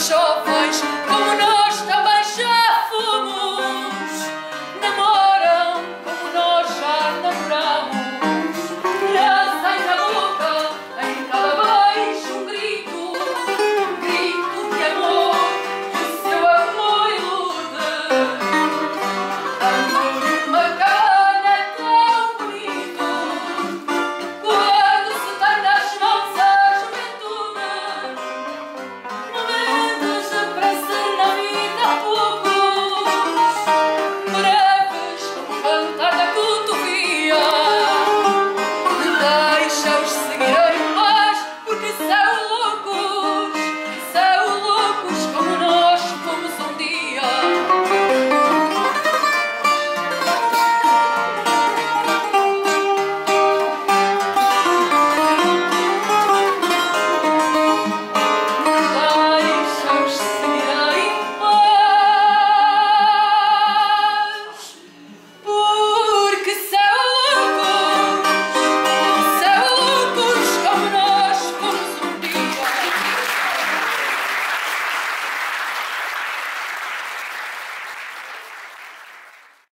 trovões como nós.